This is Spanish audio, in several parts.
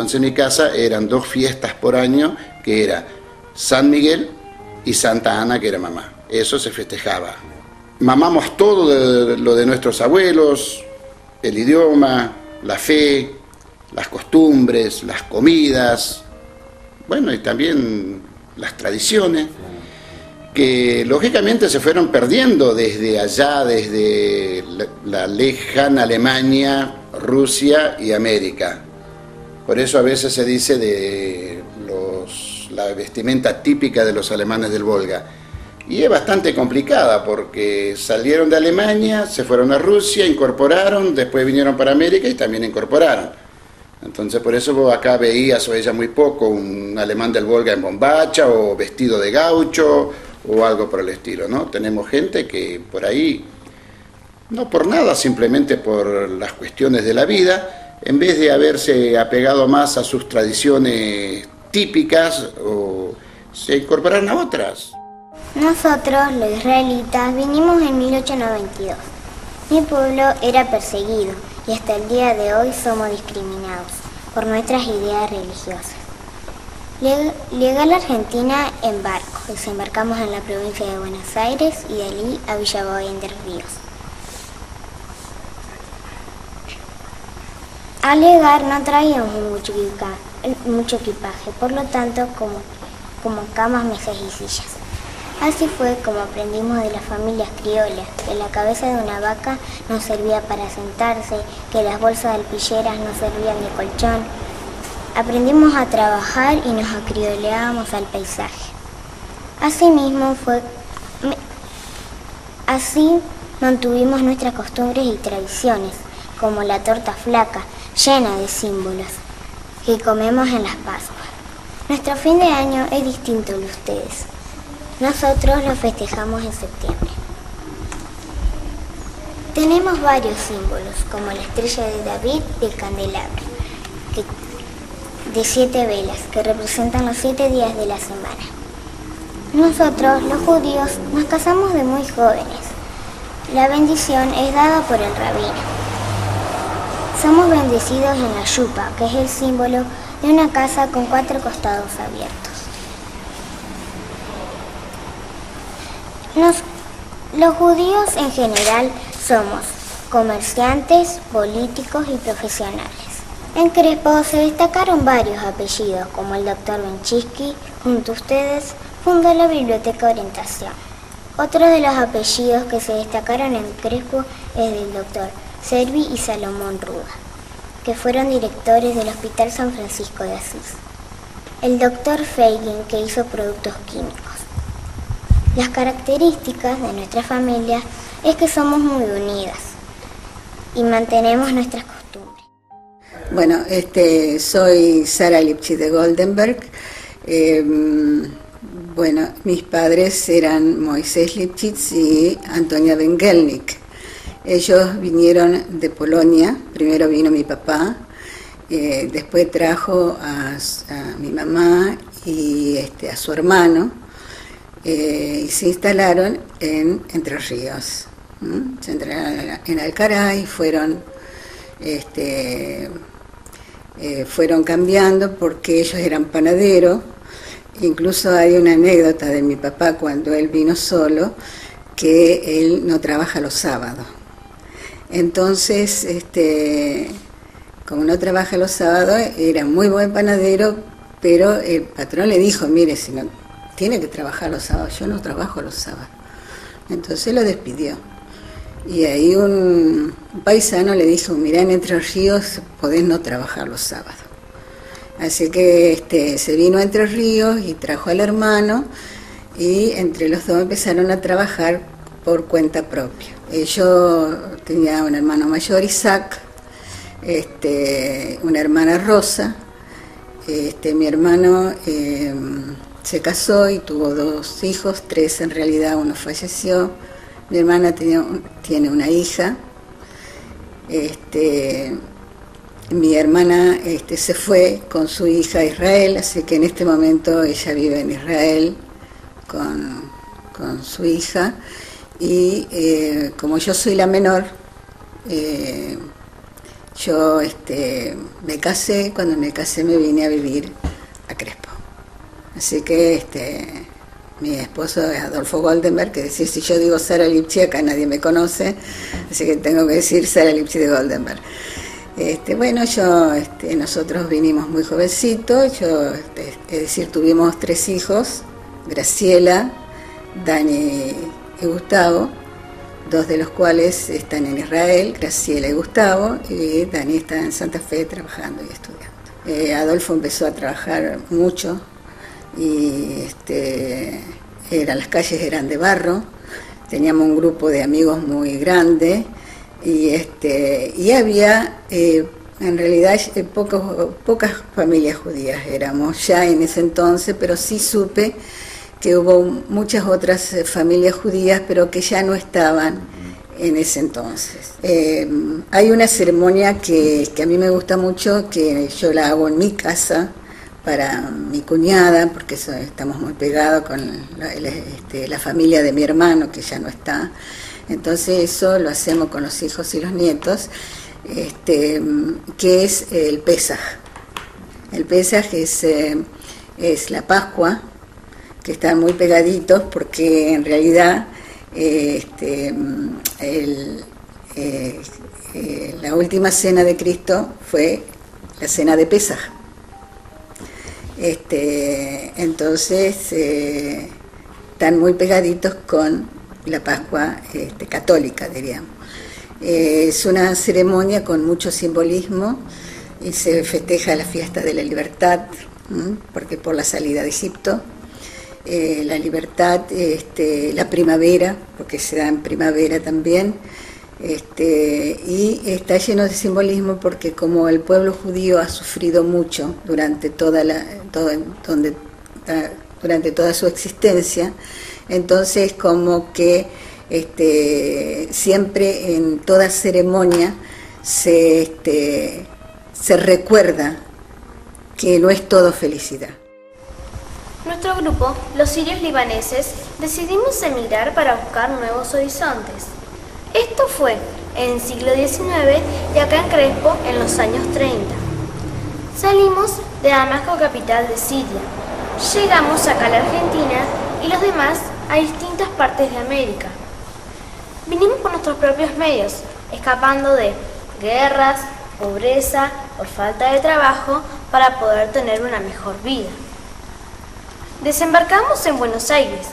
Entonces en mi casa eran dos fiestas por año, que era San Miguel y Santa Ana, que era mamá. Eso se festejaba. Mamamos todo lo de nuestros abuelos, el idioma, la fe, las costumbres, las comidas, bueno, y también las tradiciones, que lógicamente se fueron perdiendo desde allá, desde la, lejana Alemania, Rusia y América. Por eso a veces se dice de la vestimenta típica de los alemanes del Volga. Y es bastante complicada porque salieron de Alemania, se fueron a Rusia, incorporaron, después vinieron para América y también incorporaron. Entonces por eso acá veías o ella muy poco un alemán del Volga en bombacha o vestido de gaucho o algo por el estilo, ¿no? Tenemos gente que por ahí, no por nada, simplemente por las cuestiones de la vida, en vez de haberse apegado más a sus tradiciones típicas, o se incorporaron a otras. Nosotros, los israelitas, vinimos en 1892. Mi pueblo era perseguido y hasta el día de hoy somos discriminados por nuestras ideas religiosas. Llegué a la Argentina en barco, desembarcamos en la provincia de Buenos Aires y de allí a Villaboy de Ríos. Al llegar no traíamos mucho, equipaje, por lo tanto como, como camas, mesas y sillas. Así fue como aprendimos de las familias criollas, que la cabeza de una vaca no servía para sentarse, que las bolsas de alpilleras no servían de colchón. Aprendimos a trabajar y nos acrioleábamos al paisaje. Asimismo fue... Así mantuvimos nuestras costumbres y tradiciones, como la torta flaca, llena de símbolos, que comemos en las Pascuas. Nuestro fin de año es distinto de ustedes. Nosotros lo festejamos en septiembre. Tenemos varios símbolos, como la estrella de David y el candelabro, de siete velas, que representan los siete días de la semana. Nosotros, los judíos, nos casamos de muy jóvenes. La bendición es dada por el rabino. Somos bendecidos en la yupa, que es el símbolo de una casa con cuatro costados abiertos. los judíos en general somos comerciantes, políticos y profesionales. En Crespo se destacaron varios apellidos, como el doctor Benchisky, junto a ustedes, fundó la Biblioteca Orientación. Otro de los apellidos que se destacaron en Crespo es del doctor Servi y Salomón Ruda, que fueron directores del Hospital San Francisco de Asís. El doctor Feigin, que hizo productos químicos. Las características de nuestra familia es que somos muy unidas y mantenemos nuestras costumbres. Bueno, este, soy Sara Lipchitz de Goldenberg. Em, bueno, mis padres eran Moisés Lipchitz y Antonia Bengelnik. Ellos vinieron de Polonia, primero vino mi papá, eh, después trajo a, mi mamá y este, a su hermano eh, y se instalaron en Entre Ríos. Se entrenaron en Alcaray, fueron, este, eh, fueron cambiando porque ellos eran panaderos. Incluso hay una anécdota de mi papá cuando él vino solo, que él no trabaja los sábados. Entonces, este, como no trabaja los sábados, era muy buen panadero, pero el patrón le dijo, mire, si no tiene que trabajar los sábados, yo no trabajo los sábados. Entonces lo despidió. Y ahí un, paisano le dijo, mirá, en Entre Ríos podés no trabajar los sábados. Así que este, se vino a Entre Ríos y trajo al hermano y entre los dos empezaron a trabajar por cuenta propia. Eh, yo tenía un hermano mayor, Isaac, este, una hermana Rosa, este, mi hermano... Eh, se casó y tuvo dos hijos, tres en realidad, uno falleció. Mi hermana tiene una hija. Este, mi hermana se fue con su hija a Israel, así que en este momento ella vive en Israel con, su hija. Y eh, como yo soy la menor, eh, yo este, me casé, cuando me casé me vine a vivir a Crespo. Así que este, mi esposo es Adolfo Goldenberg, que decir, si yo digo Sara Lipchi, acá nadie me conoce, así que tengo que decir Sara Lipchi de Goldenberg. Este, bueno, yo, este, nosotros vinimos muy jovencitos, yo, este, es decir, tuvimos tres hijos, Graciela, Dani y Gustavo, dos de los cuales están en Israel, Graciela y Gustavo, y Dani está en Santa Fe trabajando y estudiando. Eh, Adolfo empezó a trabajar mucho y este, las calles eran de barro, teníamos un grupo de amigos muy grande y, este, y había eh, en realidad eh, pocas familias judías éramos ya en ese entonces, pero sí supe que hubo muchas otras eh, familias judías, pero que ya no estaban en ese entonces. hay una ceremonia que, que, a mí me gusta mucho, que yo la hago en mi casa, para mi cuñada, porque estamos muy pegados con este, la, familia de mi hermano, que ya no está. Entonces eso lo hacemos con los hijos y los nietos, este, que es el Pesaj. El Pesaj es, eh, es la Pascua, están muy pegaditos porque en realidad este, eh, eh, la última cena de Cristo fue la cena de Pesaj. Este, entonces eh, están muy pegaditos con la Pascua este, católica, diríamos. Eh, es una ceremonia con mucho simbolismo y se festeja la fiesta de la libertad, porque por la salida de Egipto, eh, la libertad, este, la primavera, porque se da en primavera también, este, y está lleno de simbolismo porque como el pueblo judío ha sufrido mucho durante toda, la, donde, durante toda su existencia, entonces como que este, siempre en toda ceremonia se, se recuerda que no es todo felicidad. Nuestro grupo, los sirios libaneses, decidimos emigrar para buscar nuevos horizontes. Esto fue en el siglo XIX y acá en Crespo en los años 30. Salimos de Damasco, capital de Siria. Llegamos acá a la Argentina y los demás a distintas partes de América. Vinimos por nuestros propios medios, escapando de guerras, pobreza, por falta de trabajo, para poder tener una mejor vida. Desembarcamos en Buenos Aires,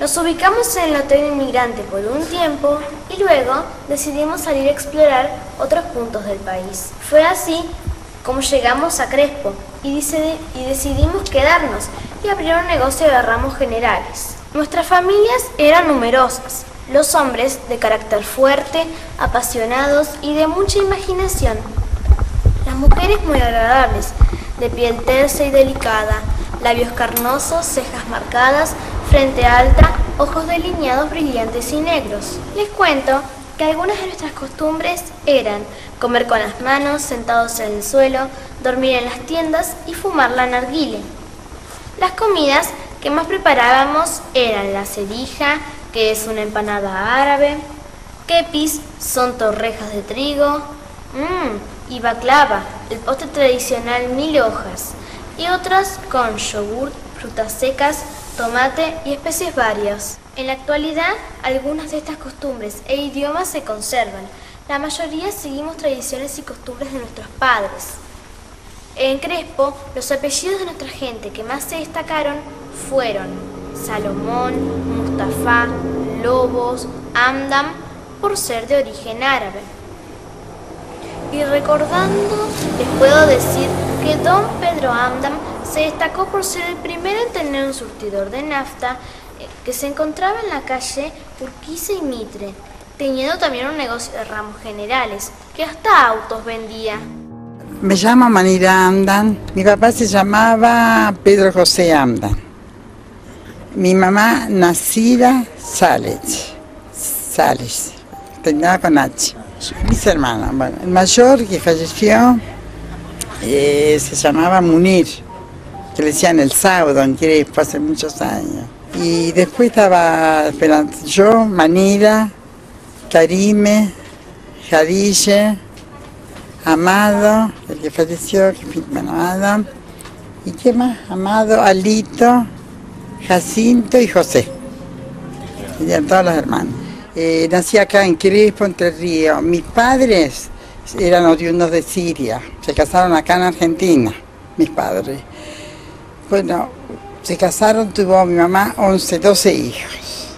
nos ubicamos en el Hotel Inmigrante por un tiempo y luego decidimos salir a explorar otros puntos del país. Fue así como llegamos a Crespo y, decidimos quedarnos y abrir un negocio de ramos generales. Nuestras familias eran numerosas, los hombres de carácter fuerte, apasionados y de mucha imaginación. Las mujeres muy agradables, de piel tersa y delicada, labios carnosos, cejas marcadas, frente alta, ojos delineados brillantes y negros. Les cuento que algunas de nuestras costumbres eran comer con las manos, sentados en el suelo, dormir en las tiendas y fumar la narguile. Las comidas que más preparábamos eran la cerija, que es una empanada árabe, kepis, son torrejas de trigo, mmm, y baklava, el postre tradicional mil hojas, y otras con yogur, frutas secas, tomate y especies varias. En la actualidad, algunas de estas costumbres e idiomas se conservan. La mayoría seguimos tradiciones y costumbres de nuestros padres. En Crespo, los apellidos de nuestra gente que más se destacaron fueron Salomón, Mustafa, Lobos, Amdam, por ser de origen árabe. Y recordando, les puedo decir que don Pedro Amdam se destacó por ser el primero en tener un surtidor de nafta eh, que se encontraba en la calle Urquiza y Mitre, teniendo también un negocio de ramos generales, que hasta autos vendía. Me llamo Manira Amdan, mi papá se llamaba Pedro José Amdan, mi mamá Nacida Sales, Sales, terminaba con H. Mis hermanas, bueno, el mayor que falleció eh, se llamaba Munir que le decían el sábado en Crespo hace muchos años. Y después estaba yo, Manila, Karime, Jadille, Amado, el que falleció, que, bueno, Adam. ¿Y qué más? Amado, Alito, Jacinto y José. Tenían todos los hermanos. Eh, nací acá en Crespo, Entre Ríos. Mis padres eran oriundos de Siria. Se casaron acá en Argentina, mis padres. Bueno, se casaron, tuvo mi mamá 11, 12 hijos.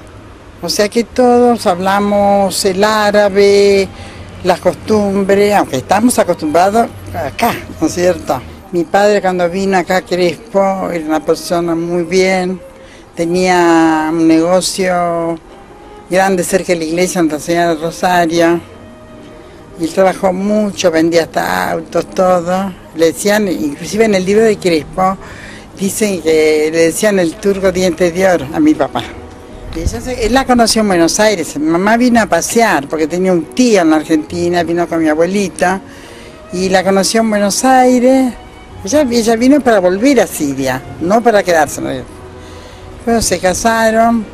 O sea que todos hablamos el árabe, las costumbres, aunque estamos acostumbrados acá, ¿no es cierto? Mi padre cuando vino acá a Crespo era una persona muy bien, tenía un negocio grande cerca de la iglesia Santa Señora del Rosario. Él trabajó mucho, vendía hasta autos, todo. Le decían, inclusive en el libro de Crespo, dicen que le decían el turco diente de oro a mi papá. Ella él la conoció en Buenos Aires. Mi mamá vino a pasear porque tenía un tío en la Argentina, vino con mi abuelita y la conoció en Buenos Aires. Ella, vino para volver a Siria, no para quedarse. en. Bueno, se casaron,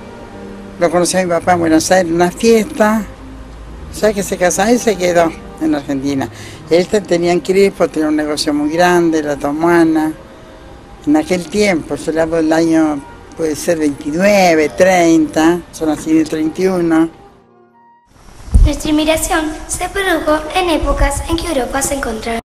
lo conoció a mi papá en Buenos Aires en una fiesta. Ya que se casó y se quedó en Argentina. Él te- tenía en Crespo, tenía un negocio muy grande, la tomuana. En aquel tiempo, yo le del año, puede ser 29, 30, yo nací en el 31. Nuestra inmigración se produjo en épocas en que Europa se encontraba